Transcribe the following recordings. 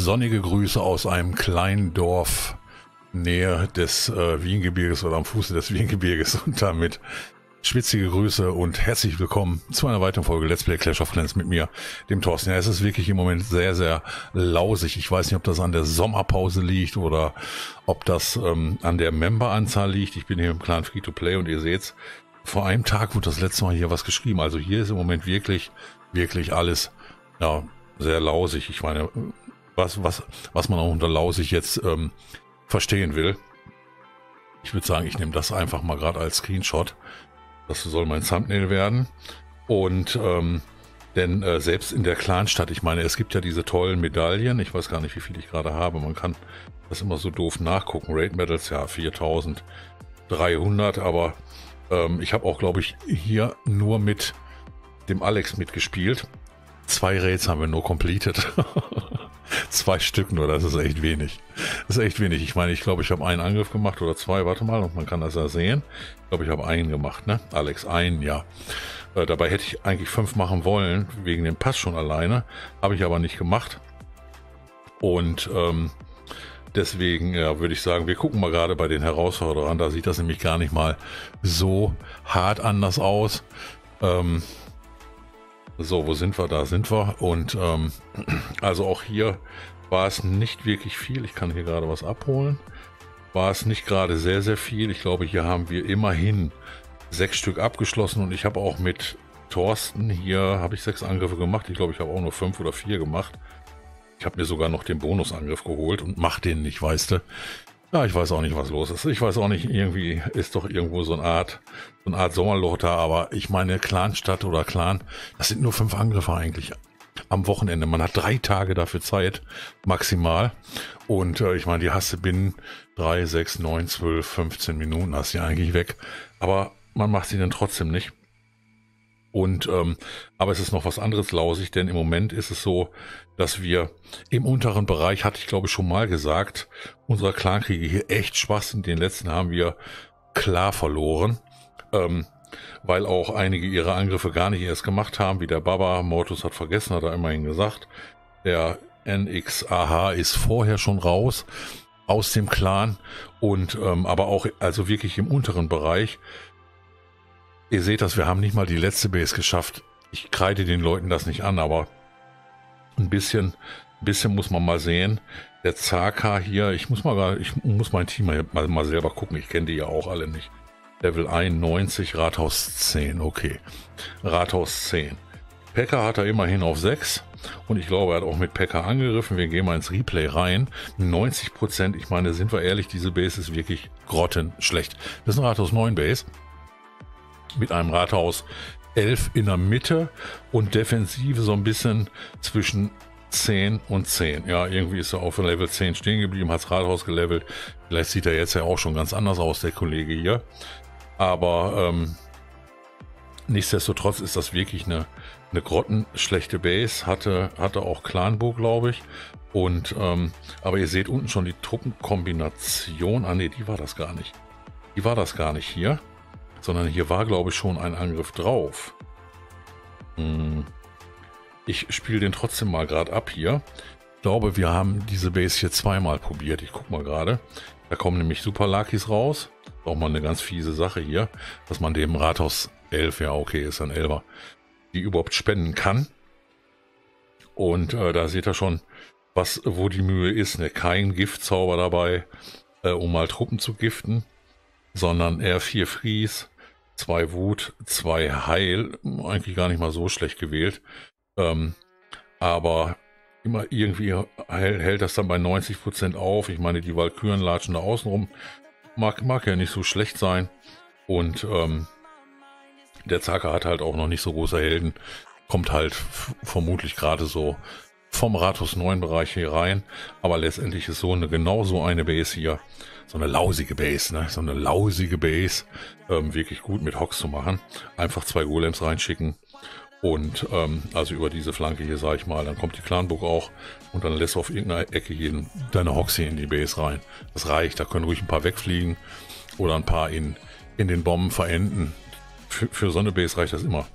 Sonnige Grüße aus einem kleinen Dorf nähe des äh, Wiengebirges oder am Fuße des Wiengebirges und damit schwitzige Grüße und herzlich willkommen zu einer weiteren Folge Let's Play Clash of Clans mit mir, dem Thorsten. Ja, es ist wirklich im Moment sehr, sehr lausig. Ich weiß nicht, ob das an der Sommerpause liegt oder ob das ähm, an der Memberanzahl liegt. Ich bin hier im Clan Free to Play und ihr seht's, vor einem Tag wurde das letzte Mal hier was geschrieben. Also hier ist im Moment wirklich, wirklich alles ja, sehr lausig. Ich meine, was, was, was man auch unter lausig jetzt ähm, verstehen will. Ich würde sagen, ich nehme das einfach mal gerade als Screenshot. Das soll mein Thumbnail werden. Und ähm, denn äh, selbst in der Clanstadt, ich meine, es gibt ja diese tollen Medaillen. Ich weiß gar nicht, wie viele ich gerade habe. Man kann das immer so doof nachgucken. Raid Medals, ja, 4300. Aber ähm, ich habe auch, glaube ich, hier nur mit dem Alex mitgespielt. Zwei Raids haben wir nur completed. zwei Stück nur, das ist echt wenig. Das ist echt wenig. Ich meine, ich glaube, ich habe einen Angriff gemacht oder zwei, warte mal, und man kann das ja sehen. Ich glaube, ich habe einen gemacht, ne? Alex, einen, ja. Äh, dabei hätte ich eigentlich fünf machen wollen, wegen dem Pass schon alleine. Habe ich aber nicht gemacht. Und ähm, deswegen ja, würde ich sagen, wir gucken mal gerade bei den Herausforderern. Da sieht das nämlich gar nicht mal so hart anders aus. Ähm, so, wo sind wir? Da sind wir. Und ähm, also auch hier war es nicht wirklich viel. Ich kann hier gerade was abholen. War es nicht gerade sehr, sehr viel. Ich glaube, hier haben wir immerhin sechs Stück abgeschlossen und ich habe auch mit Thorsten hier, habe ich sechs Angriffe gemacht. Ich glaube, ich habe auch nur fünf oder vier gemacht. Ich habe mir sogar noch den Bonusangriff geholt und mach den nicht, weißt du. Ja, ich weiß auch nicht, was los ist. Ich weiß auch nicht, irgendwie ist doch irgendwo so eine Art, so eine Art Sommerloch da, aber ich meine, Clanstadt oder Clan, das sind nur fünf Angriffe eigentlich am Wochenende. Man hat drei Tage dafür Zeit, maximal. Und äh, ich meine, die hast du binnen drei, sechs, neun, zwölf, 15 Minuten hast du ja eigentlich weg. Aber man macht sie dann trotzdem nicht. Und ähm, aber es ist noch was anderes lausig, denn im Moment ist es so, dass wir im unteren Bereich, hatte ich glaube schon mal gesagt, unserer Clankriege hier echt schwach sind. Den letzten haben wir klar verloren, ähm, weil auch einige ihre Angriffe gar nicht erst gemacht haben, wie der Baba. Mortus hat vergessen, hat er immerhin gesagt. Der NXAH ist vorher schon raus aus dem Clan und ähm, aber auch also wirklich im unteren Bereich Ihr seht das, wir haben nicht mal die letzte Base geschafft. Ich kreide den Leuten das nicht an, aber ein bisschen, ein bisschen muss man mal sehen. Der Zaka hier, ich muss mal, ich muss mein Team mal, mal selber gucken. Ich kenne die ja auch alle nicht. Level 91, Rathaus 10, okay. Rathaus 10. Pekka hat er immerhin auf 6 und ich glaube, er hat auch mit Pekka angegriffen. Wir gehen mal ins Replay rein. 90 Prozent, ich meine, sind wir ehrlich, diese Base ist wirklich grottenschlecht. Das ist ein Rathaus 9 Base mit einem Rathaus 11 in der Mitte und Defensive so ein bisschen zwischen 10 und 10. Ja, irgendwie ist er auf Level 10 stehen geblieben, hat das Rathaus gelevelt. Vielleicht sieht er jetzt ja auch schon ganz anders aus, der Kollege hier. Aber ähm, nichtsdestotrotz ist das wirklich eine, eine grottenschlechte Base. Hatte, hatte auch Clanburg, glaube ich. Und ähm, aber ihr seht unten schon die Truppenkombination. Ah ne, die war das gar nicht. Die war das gar nicht hier sondern hier war, glaube ich, schon ein Angriff drauf. Hm. Ich spiele den trotzdem mal gerade ab hier. Ich glaube, wir haben diese Base hier zweimal probiert. Ich gucke mal gerade. Da kommen nämlich Super Luckies raus. Auch mal eine ganz fiese Sache hier, dass man dem Rathaus 11, ja okay, ist ein Elber, die überhaupt spenden kann. Und äh, da seht ihr schon, was, wo die Mühe ist. Ne? Kein Giftzauber dabei, äh, um mal Truppen zu giften, sondern eher vier Fries, zwei Wut, zwei Heil, eigentlich gar nicht mal so schlecht gewählt. Ähm, aber immer irgendwie hält, hält das dann bei 90 Prozent auf. Ich meine, die Walküren latschen da außen rum. Mag, mag ja nicht so schlecht sein. Und ähm, der Zacker hat halt auch noch nicht so große Helden. Kommt halt vermutlich gerade so vom Rathaus 9 Bereich hier rein. Aber letztendlich ist so eine genau so eine Base hier so eine lausige Base, ne? So eine lausige Base, ähm, wirklich gut mit Hox zu machen. Einfach zwei Golems reinschicken und ähm, also über diese Flanke hier, sag ich mal, dann kommt die Clanburg auch und dann lässt du auf irgendeiner Ecke jeden deine Hox hier in die Base rein. Das reicht, da können ruhig ein paar wegfliegen oder ein paar in, in den Bomben verenden. Für, für so eine Base reicht das immer.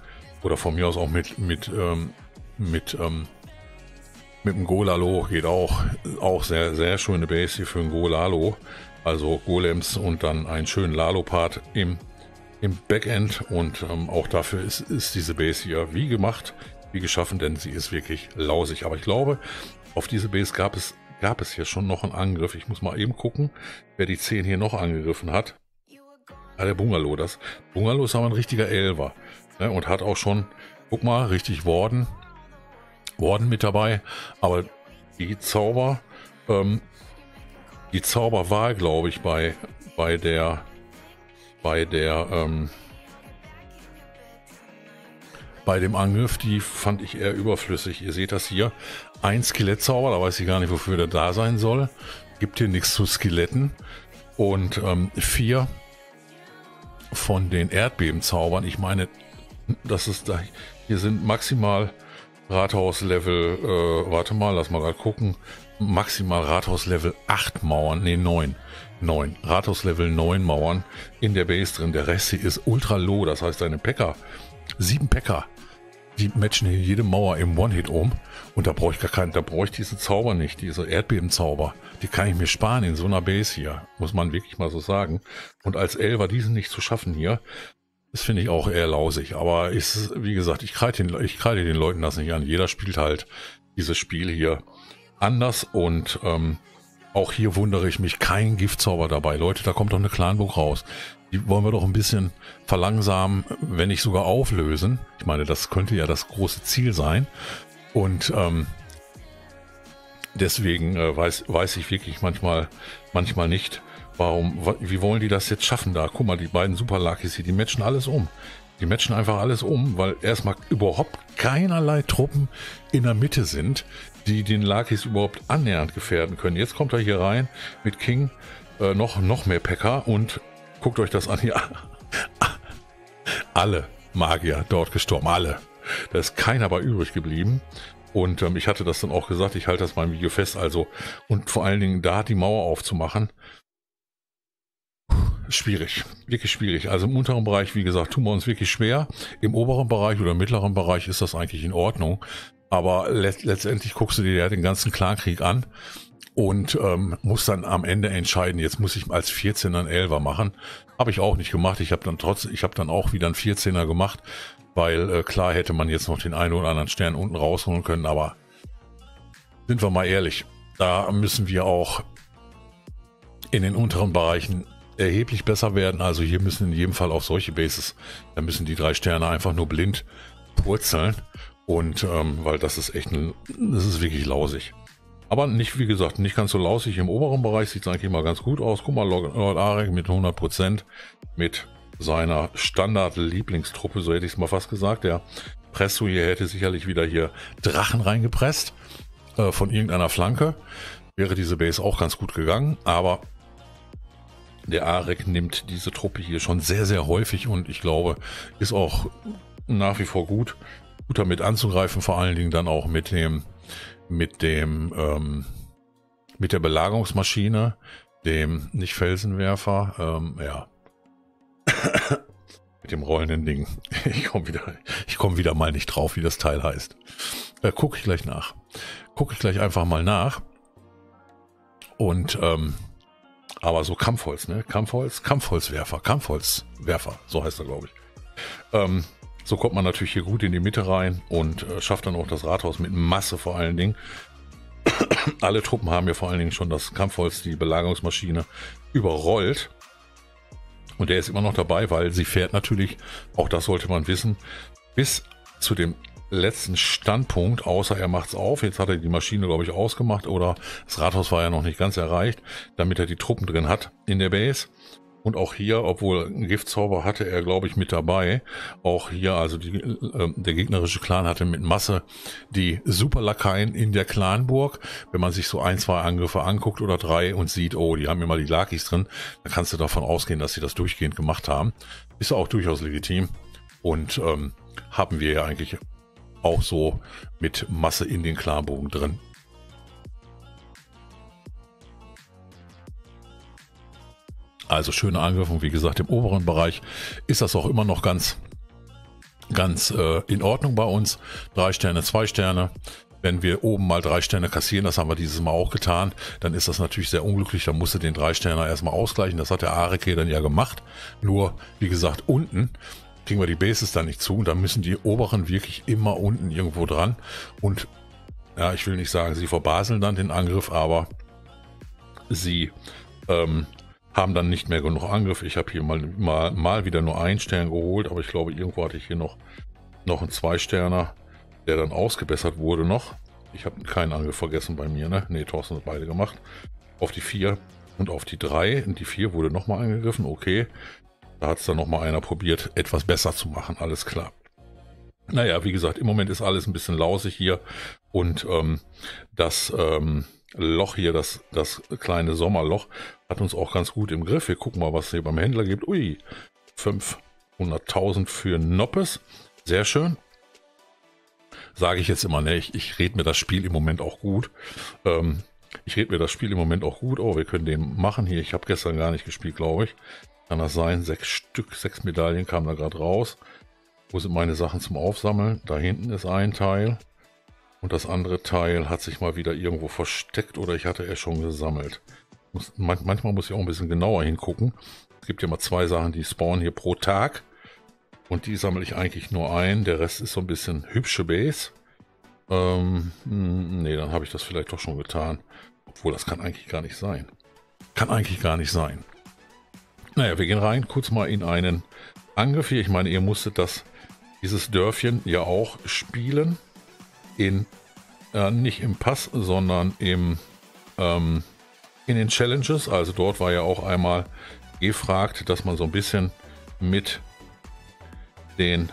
Oder von mir aus auch mit, mit, ähm, mit, ähm, Mit dem Golalo geht auch, auch sehr, sehr schöne Base hier für ein Golalo. Also Golems und dann einen schönen Lalo-Part im, im Backend. Und ähm, auch dafür ist, ist diese Base hier wie gemacht, wie geschaffen, denn sie ist wirklich lausig. Aber ich glaube, auf diese Base gab es, gab es hier schon noch einen Angriff. Ich muss mal eben gucken, wer die 10 hier noch angegriffen hat. Ah, der Bungalow. Das Bungalow ist aber ein richtiger Elver. Ne, und hat auch schon, guck mal, richtig Worden. Worden mit dabei. Aber die Zauber, ähm, die Zauberwahl, glaube ich, bei, bei der, bei der, ähm, bei dem Angriff, die fand ich eher überflüssig. Ihr seht das hier. Ein Skelettzauber, da weiß ich gar nicht, wofür der da sein soll. Gibt hier nichts zu Skeletten. Und ähm, vier von den Erdbebenzaubern. Ich meine, das ist da. Hier sind maximal Rathaus-Level, äh, warte mal, lass mal gerade gucken. Maximal Rathaus-Level 8 Mauern, nee, 9. 9. Rathaus-Level 9 Mauern in der Base drin. Der Rest hier ist ultra low, das heißt, deine Packer, sieben Packer, die matchen hier jede Mauer im One-Hit um. Und da brauche ich gar keinen, da brauche ich diese Zauber nicht, diese Erdbebenzauber. Die kann ich mir sparen in so einer Base hier, muss man wirklich mal so sagen. Und als Elver diesen nicht zu schaffen hier, das finde ich auch eher lausig. Aber ist, wie gesagt, ich kreide den, ich kreide den Leuten das nicht an. Jeder spielt halt dieses Spiel hier anders und ähm, auch hier wundere ich mich, kein Giftzauber dabei. Leute, da kommt doch eine Clanburg raus. Die wollen wir doch ein bisschen verlangsamen, wenn nicht sogar auflösen. Ich meine, das könnte ja das große Ziel sein. Und ähm, deswegen äh, weiß, weiß ich wirklich manchmal, manchmal nicht, warum, wie wollen die das jetzt schaffen da? Guck mal, die beiden Super Luckies hier, die matchen alles um. Die matchen einfach alles um, weil erstmal überhaupt keinerlei Truppen in der Mitte sind, die den Lakis überhaupt annähernd gefährden können. Jetzt kommt er hier rein mit King, äh, noch, noch mehr Packer und guckt euch das an. Ja, alle Magier dort gestorben, alle. Da ist keiner bei übrig geblieben. Und ähm, ich hatte das dann auch gesagt, ich halte das mal im Video fest. Also, und vor allen Dingen da die Mauer aufzumachen, schwierig, wirklich schwierig. Also im unteren Bereich, wie gesagt, tun wir uns wirklich schwer. Im oberen Bereich oder mittleren Bereich ist das eigentlich in Ordnung. Aber let letztendlich guckst du dir ja den ganzen Clankrieg an und ähm, muss dann am Ende entscheiden, jetzt muss ich als 14er einen 11er machen. Habe ich auch nicht gemacht. Ich habe dann trotzdem, ich habe dann auch wieder einen 14er gemacht, weil äh, klar hätte man jetzt noch den einen oder anderen Stern unten rausholen können, aber sind wir mal ehrlich, da müssen wir auch in den unteren Bereichen erheblich besser werden. Also hier müssen in jedem Fall auf solche Bases, da müssen die drei Sterne einfach nur blind purzeln. Und ähm, weil das ist echt ein, das ist wirklich lausig. Aber nicht, wie gesagt, nicht ganz so lausig. Im oberen Bereich sieht es eigentlich mal ganz gut aus. Guck mal, Lord Arek mit 100%, mit seiner Standard-Lieblingstruppe, so hätte ich es mal fast gesagt. Der Presso hier hätte sicherlich wieder hier Drachen reingepresst äh, von irgendeiner Flanke. Wäre diese Base auch ganz gut gegangen, aber der Arek nimmt diese Truppe hier schon sehr, sehr häufig und ich glaube, ist auch nach wie vor gut, gut damit anzugreifen, vor allen Dingen dann auch mit dem, mit dem, ähm, mit der Belagerungsmaschine, dem nicht Felsenwerfer, ähm, ja, mit dem rollenden Ding. Ich komme wieder, ich komme wieder mal nicht drauf, wie das Teil heißt. Äh, Gucke ich gleich nach. Gucke ich gleich einfach mal nach. Und ähm, aber so Kampfholz, ne? Kampfholz, Kampfholzwerfer, Kampfholzwerfer, so heißt er, glaube ich. Ähm, so kommt man natürlich hier gut in die Mitte rein und äh, schafft dann auch das Rathaus mit Masse vor allen Dingen. Alle Truppen haben hier vor allen Dingen schon das Kampfholz, die Belagerungsmaschine, überrollt. Und der ist immer noch dabei, weil sie fährt natürlich, auch das sollte man wissen, bis zu dem letzten Standpunkt, außer er macht's auf. Jetzt hat er die Maschine, glaube ich, ausgemacht oder das Rathaus war ja noch nicht ganz erreicht, damit er die Truppen drin hat in der Base. Und auch hier, obwohl ein Giftzauber hatte er, glaube ich, mit dabei. Auch hier, also die, äh, der gegnerische Clan hatte mit Masse die Superlakaien in der Clanburg. Wenn man sich so ein, zwei Angriffe anguckt oder drei und sieht, oh, die haben immer die Lakis drin, dann kannst du davon ausgehen, dass sie das durchgehend gemacht haben. Ist auch durchaus legitim. Und ähm, haben wir ja eigentlich auch so mit Masse in den Klarbogen drin. Also schöne Angriffe und wie gesagt, im oberen Bereich ist das auch immer noch ganz, ganz äh, in Ordnung bei uns. Drei Sterne, zwei Sterne. wenn wir oben mal drei Sterne kassieren, das haben wir dieses Mal auch getan, dann ist das natürlich sehr unglücklich. Dann musste den drei Sterne erstmal ausgleichen. Das hat der Areke dann ja gemacht. Nur, wie gesagt, unten kriegen wir die Bases da nicht zu. Dann müssen die oberen wirklich immer unten irgendwo dran. Und ja, ich will nicht sagen, sie verbaseln dann den Angriff, aber sie ähm, haben dann nicht mehr genug Angriff. Ich habe hier mal, mal, mal wieder nur einen Stern geholt, aber ich glaube, irgendwo hatte ich hier noch, noch einen Zwei-Sterner, der dann ausgebessert wurde noch. Ich habe keinen Angriff vergessen bei mir, ne? Ne, Thorsten hat beide gemacht. Auf die 4 und auf die 3. Und die 4 wurde nochmal angegriffen, okay. Da hat es dann nochmal einer probiert, etwas besser zu machen, alles klar. Naja, wie gesagt, im Moment ist alles ein bisschen lausig hier und ähm, das ähm, Loch hier, das, das kleine Sommerloch, hat uns auch ganz gut im Griff. Wir gucken mal, was es hier beim Händler gibt. Ui, 500.000 für Noppes. Sehr schön. Sage ich jetzt immer, ne, ich, ich rede mir das Spiel im Moment auch gut. Ähm, ich rede mir das Spiel im Moment auch gut. Oh, wir können den machen hier. Ich habe gestern gar nicht gespielt, glaube ich. Kann das sein? Sechs Stück, sechs Medaillen kamen da gerade raus. Wo sind meine Sachen zum Aufsammeln? Da hinten ist ein Teil. Und das andere Teil hat sich mal wieder irgendwo versteckt oder ich hatte es schon gesammelt. Muss, manchmal muss ich auch ein bisschen genauer hingucken. Es gibt ja mal zwei Sachen, die spawnen hier pro Tag. Und die sammle ich eigentlich nur ein. Der Rest ist so ein bisschen hübsche Base. Ähm, hm, nee, dann habe ich das vielleicht doch schon getan. Obwohl, das kann eigentlich gar nicht sein. Kann eigentlich gar nicht sein. Naja, wir gehen rein, kurz mal in einen Angriff hier. Ich meine, ihr musstet das dieses Dörfchen ja auch spielen. In, äh, nicht im Pass, sondern im, ähm, in den Challenges. Also dort war ja auch einmal gefragt, dass man so ein bisschen mit den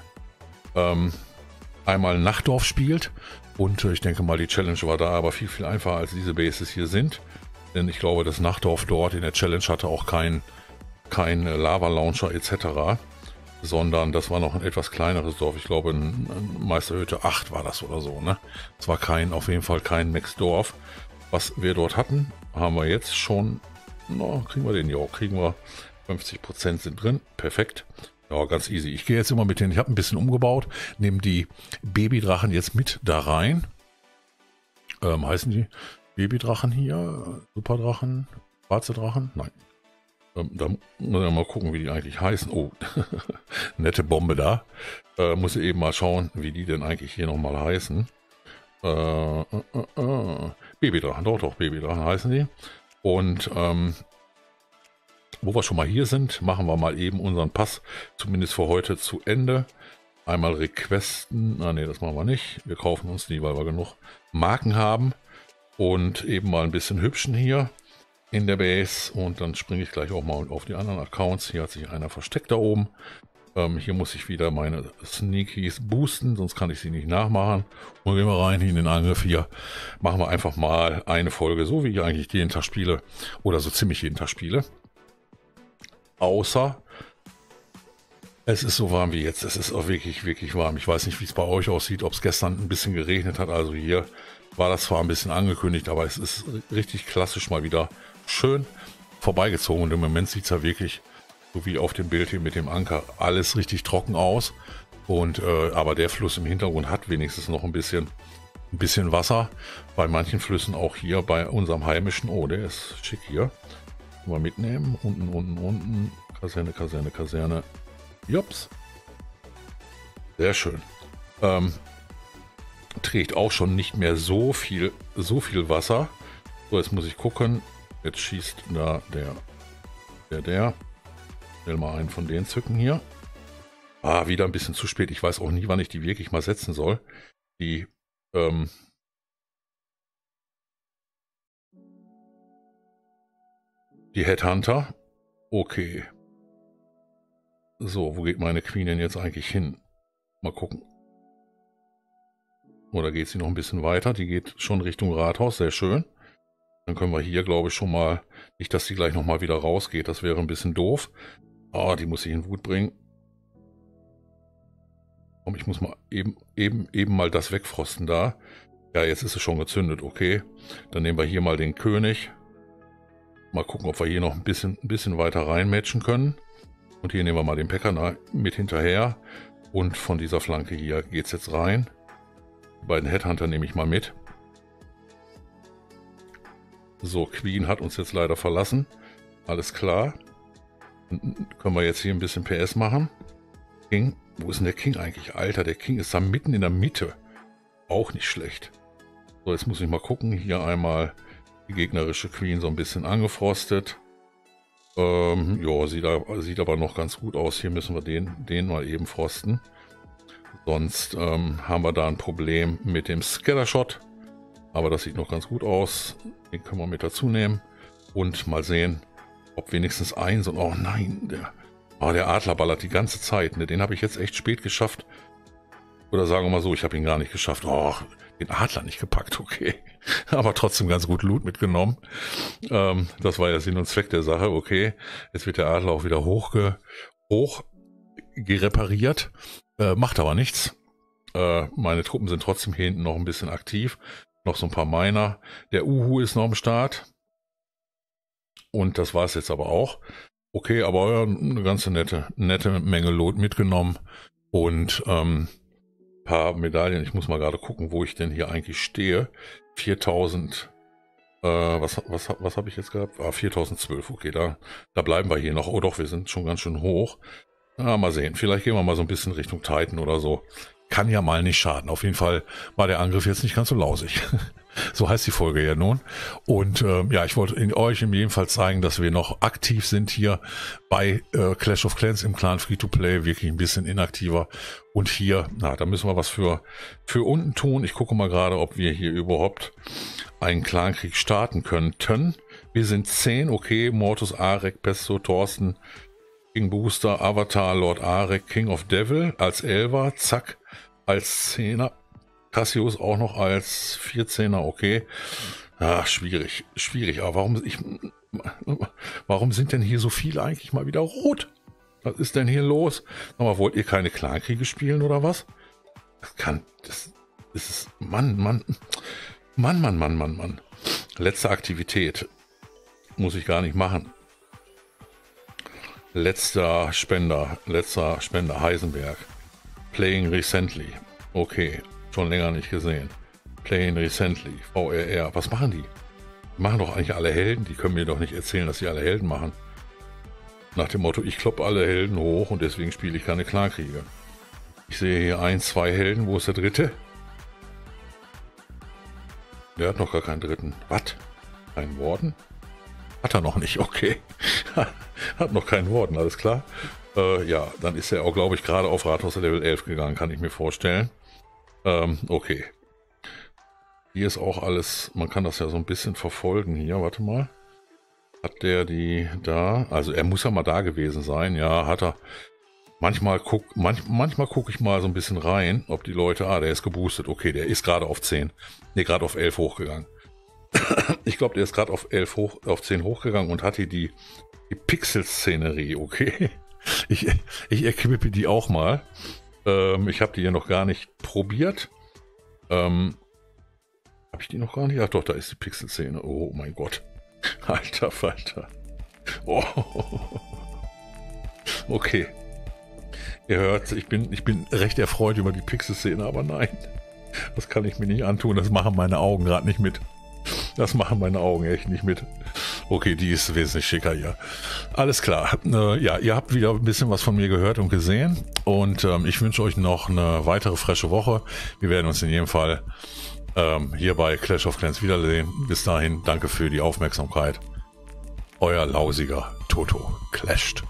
ähm, einmal Nachtdorf spielt. Und äh, ich denke mal, die Challenge war da aber viel, viel einfacher, als diese Bases hier sind. Denn ich glaube, das Nachtdorf dort in der Challenge hatte auch kein, kein Lava-Launcher etc sondern das war noch ein etwas kleineres Dorf. Ich glaube, ein Meisterhütte 8 war das oder so. Ne? Es war kein, auf jeden Fall kein Max-Dorf. Was wir dort hatten, haben wir jetzt schon. Na, kriegen wir den? Ja, kriegen wir. 50% sind drin. Perfekt. Ja, ganz easy. Ich gehe jetzt immer mit denen. Ich habe ein bisschen umgebaut. Nehme die Babydrachen jetzt mit da rein. Ähm, heißen die Babydrachen hier? Superdrachen? Schwarze Drachen? Nein, ähm, da muss man mal gucken, wie die eigentlich heißen. Oh, nette Bombe da. Äh, muss eben mal schauen, wie die denn eigentlich hier nochmal heißen. Äh, äh, äh, äh, Babydrachen, doch, doch, Babydrachen heißen die. Und ähm, wo wir schon mal hier sind, machen wir mal eben unseren Pass, zumindest für heute, zu Ende. Einmal requesten. Ah, nee, das machen wir nicht. Wir kaufen uns die, weil wir genug Marken haben. Und eben mal ein bisschen hübschen hier in der Base und dann springe ich gleich auch mal auf die anderen Accounts. Hier hat sich einer versteckt da oben. Ähm, hier muss ich wieder meine Sneakies boosten, sonst kann ich sie nicht nachmachen. Und gehen wir rein in den Angriff hier. Machen wir einfach mal eine Folge, so wie ich eigentlich jeden Tag spiele. Oder so ziemlich jeden Tag spiele. Außer es ist so warm wie jetzt. Es ist auch wirklich, wirklich warm. Ich weiß nicht, wie es bei euch aussieht, ob es gestern ein bisschen geregnet hat. Also hier war das zwar ein bisschen angekündigt, aber es ist richtig klassisch mal wieder schön vorbeigezogen. Und im Moment sieht es ja wirklich, so wie auf dem Bild hier mit dem Anker, alles richtig trocken aus. Und äh, aber der Fluss im Hintergrund hat wenigstens noch ein bisschen, ein bisschen Wasser. Bei manchen Flüssen auch hier bei unserem heimischen. Oh, der ist schick hier. Mal mitnehmen. Unten, unten, unten. Kaserne, Kaserne, Kaserne. Jups. Sehr schön. Ähm, trägt auch schon nicht mehr so viel, so viel Wasser. So, jetzt muss ich gucken. Jetzt schießt da der, der, der. Will mal einen von denen zücken hier. Ah, wieder ein bisschen zu spät. Ich weiß auch nie, wann ich die wirklich mal setzen soll. Die, ähm, die Headhunter. Okay. So, wo geht meine Queen denn jetzt eigentlich hin? Mal gucken. Oder geht sie noch ein bisschen weiter? Die geht schon Richtung Rathaus, sehr schön. Dann können wir hier, glaube ich, schon mal, nicht, dass die gleich nochmal wieder rausgeht, das wäre ein bisschen doof. Ah, die muss ich in Wut bringen. Komm, ich muss mal eben, eben, eben mal das wegfrosten da. Ja, jetzt ist es schon gezündet, okay. Dann nehmen wir hier mal den König. Mal gucken, ob wir hier noch ein bisschen, ein bisschen weiter reinmatchen können. Und hier nehmen wir mal den Päcker mit hinterher. Und von dieser Flanke hier geht es jetzt rein. Die beiden Headhunter nehme ich mal mit. So, Queen hat uns jetzt leider verlassen. Alles klar. Können wir jetzt hier ein bisschen PS machen. King, wo ist denn der King eigentlich? Alter, der King ist da mitten in der Mitte. Auch nicht schlecht. So, jetzt muss ich mal gucken. Hier einmal die gegnerische Queen so ein bisschen angefrostet. Ähm, ja, sieht, sieht aber noch ganz gut aus. Hier müssen wir den, den mal eben frosten. Sonst ähm, haben wir da ein Problem mit dem Scattershot. Aber das sieht noch ganz gut aus. Den können wir mit dazu nehmen. Und mal sehen, ob wenigstens eins und oh nein, der, oh, der Adler ballert die ganze Zeit. Ne? Den habe ich jetzt echt spät geschafft. Oder sagen wir mal so, ich habe ihn gar nicht geschafft. Oh, den Adler nicht gepackt, okay. Aber trotzdem ganz gut Loot mitgenommen. Ähm, das war ja Sinn und Zweck der Sache, okay. Jetzt wird der Adler auch wieder hochge hoch gerepariert. Äh, macht aber nichts. Äh, meine Truppen sind trotzdem hier hinten noch ein bisschen aktiv. Noch so ein paar Miner. Der Uhu ist noch am Start. Und das war es jetzt aber auch. Okay, aber eine ganze nette, nette Menge Lot mitgenommen. Und ähm, paar Medaillen. Ich muss mal gerade gucken, wo ich denn hier eigentlich stehe. 4000. Äh, was was, was habe ich jetzt gehabt? Ah, 4012. Okay, da, da bleiben wir hier noch. Oh doch, wir sind schon ganz schön hoch. Ah, mal sehen. Vielleicht gehen wir mal so ein bisschen Richtung Titan oder so. Kann ja mal nicht schaden. Auf jeden Fall war der Angriff jetzt nicht ganz so lausig. so heißt die Folge ja nun. Und äh, ja, ich wollte in euch in jedem Fall zeigen, dass wir noch aktiv sind hier bei äh, Clash of Clans im Clan Free-to-Play, wirklich ein bisschen inaktiver. Und hier, na, da müssen wir was für, für unten tun. Ich gucke mal gerade, ob wir hier überhaupt einen Clankrieg starten könnten. Wir sind zehn, okay, Mortus, Arek, Pesto, Thorsten, King Booster, Avatar, Lord Arek, King of Devil als Elver, zack, als Zehner. Cassius auch noch als 14er, okay. Ach, schwierig, schwierig. Aber warum, ich, warum sind denn hier so viele eigentlich mal wieder rot? Was ist denn hier los? Aber wollt ihr keine Clankriege spielen oder was? Das kann, das, das ist, Mann, Mann, Mann, Mann, Mann, Mann, Mann. Letzte Aktivität. Muss ich gar nicht machen. Letzter Spender, letzter Spender Heisenberg. Playing recently. Okay, schon länger nicht gesehen. Playing recently. VRR. Was machen die? Machen doch eigentlich alle Helden. Die können mir doch nicht erzählen, dass sie alle Helden machen. Nach dem Motto, ich kloppe alle Helden hoch und deswegen spiele ich keine Klarkriege. Ich sehe hier ein, zwei Helden. Wo ist der dritte? Der hat noch gar keinen dritten. Was? Ein Warden? Hat er noch nicht, okay. Hat noch keinen Warden, alles klar. Äh, ja, dann ist er auch, glaube ich, gerade auf Rathaus Level 11 gegangen, kann ich mir vorstellen. Ähm, okay. Hier ist auch alles, man kann das ja so ein bisschen verfolgen hier, warte mal. Hat der die da, also er muss ja mal da gewesen sein, ja, hat er. Manchmal guck, manch, manchmal gucke ich mal so ein bisschen rein, ob die Leute, ah, der ist geboostet, okay, der ist gerade auf 10. Ne, gerade auf 11 hochgegangen. ich glaube, der ist gerade auf 11 hoch, auf 10 hochgegangen und hat hier die, die Pixel-Szenerie, okay. Ich, ich equippe die auch mal. Ähm, ich habe die hier noch gar nicht probiert. Ähm, habe ich die noch gar nicht? Ach doch, da ist die Pixel-Szene. Oh mein Gott. Alter Falter. Oh. Okay. Ihr hört, ich bin, ich bin recht erfreut über die Pixel-Szene, aber nein. Das kann ich mir nicht antun. Das machen meine Augen gerade nicht mit. Das machen meine Augen echt nicht mit. Okay, die ist wesentlich schicker hier. Alles klar. Äh, ja, ihr habt wieder ein bisschen was von mir gehört und gesehen. Und ähm, ich wünsche euch noch eine weitere frische Woche. Wir werden uns in jedem Fall ähm, hier bei Clash of Clans wiedersehen. Bis dahin, danke für die Aufmerksamkeit. Euer lausiger Toto clasht.